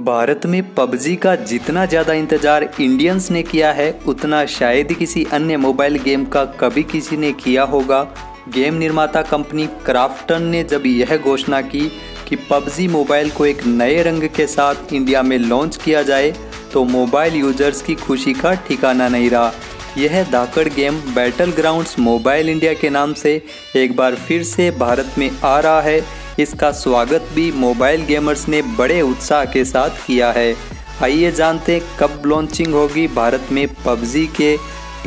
भारत में पबजी का जितना ज़्यादा इंतज़ार इंडियंस ने किया है, उतना शायद किसी अन्य मोबाइल गेम का कभी किसी ने किया होगा। गेम निर्माता कंपनी क्राफ्टन ने जब यह घोषणा की कि पबजी मोबाइल को एक नए रंग के साथ इंडिया में लॉन्च किया जाए तो मोबाइल यूज़र्स की खुशी का ठिकाना नहीं रहा। यह धाकड़ game Battlegrounds Mobile India के नाम से एक बार फिर से भारत में आ रहा है। इसका स्वागत भी मोबाइल गेमर्स ने बड़े उत्साह के साथ किया है। आइए जानते कब लॉन्चिंग होगी भारत में पबजी के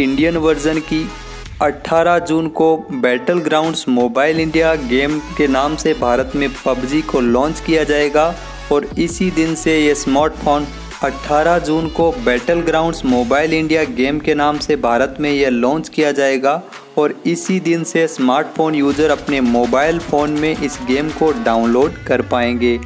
इंडियन वर्जन की। 18 जून को Battlegrounds Mobile India game के नाम से भारत में पबजी को लॉन्च किया जाएगा और इसी दिन से ये स्मार्टफ़ोन 18 जून को Battleground Mobile India game के नाम से भारत में यह लॉन्च किया जाएगा और इसी दिन से स्मार्टफ़ोन यूज़र अपने मोबाइल फ़ोन में इस गेम को डाउनलोड कर पाएँगे।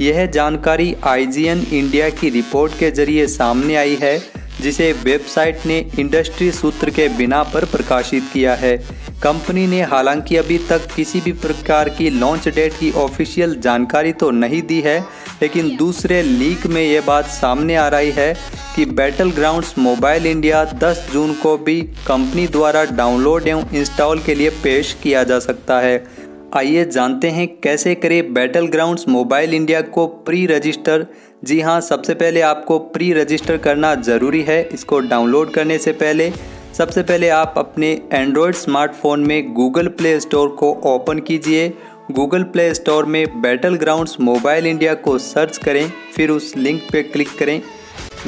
यह जानकारी आईजीएन इंडिया की रिपोर्ट के ज़रिए सामने आई है। जिसे वेबसाइट ने इंडस्ट्री सूत्र के बिना पर प्रकाशित किया है। कंपनी ने हालाँकि अभी तक किसी भी प्रकार की लॉन्च डेट की ऑफिशियल जानकारी तो नहीं दी है, लेकिन दूसरे लीक में ये बात सामने आ रही है कि बैटल ग्राउंड्स मोबाइल इंडिया 10 जून को भी कंपनी द्वारा डाउनलोड एवं इंस्टॉल के लिए पेश किया जा सकता है। आइए जानते हैं कैसे करें बैटल ग्राउंड्स मोबाइल इंडिया को प्री रजिस्टर जी हाँ सबसे पहले आपको प्री रजिस्टर करना ज़रूरी है। इसको डाउनलोड करने से पहले, सबसे पहले आप अपने एंड्रॉयड स्मार्टफ़ोन में गूगल प्ले स्टोर को ओपन कीजिए। गूगल प्ले स्टोर में बैटल ग्राउंड्स मोबाइल इंडिया को सर्च करें, फिर उस लिंक पर क्लिक करें।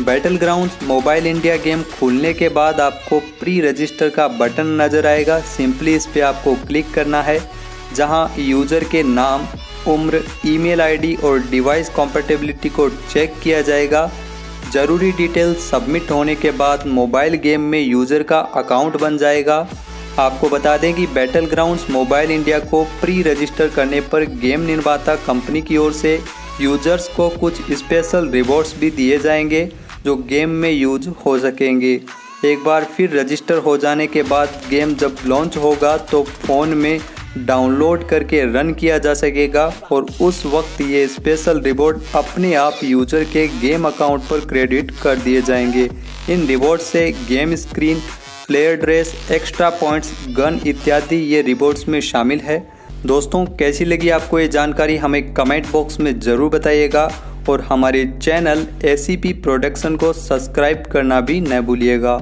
Battleground Mobile India game खुलने के बाद आपको प्री रजिस्टर का बटन नज़र आएगा। सिंपली इस पर आपको क्लिक करना है। जहाँ यूज़र के नाम, उम्र, ईमेल आईडी और डिवाइस कॉम्पेटेबिलिटी को चेक किया जाएगा। ज़रूरी डिटेल सबमिट होने के बाद मोबाइल गेम में यूज़र का अकाउंट बन जाएगा। आपको बता दें कि बैटल ग्राउंड मोबाइल इंडिया को प्री रजिस्टर करने पर गेम निर्माता कंपनी की ओर से यूज़र्स को कुछ स्पेशल रिवॉर्ड्स भी दिए जाएँगे, जो गेम में यूज़ हो सकेंगे। एक बार फिर रजिस्टर हो जाने के बाद गेम जब लॉन्च होगा तो फ़ोन में डाउनलोड करके रन किया जा सकेगा और उस वक्त ये स्पेशल रिवॉर्ड अपने आप यूज़र के गेम अकाउंट पर क्रेडिट कर दिए जाएँगे। इन रिवॉर्ड से game screen player dress extra points gun इत्यादि ये रिवॉर्ड्स में शामिल है। दोस्तों, कैसी लगी आपको ये जानकारी हमें कमेंट बॉक्स में ज़रूर बताइएगा और हमारे चैनल एसीपी प्रोडक्शन को सब्सक्राइब करना भी न भूलिएगा।